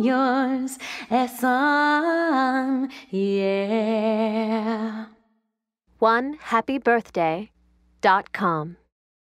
Yours as I'm, yeah. One happy birthday dot com.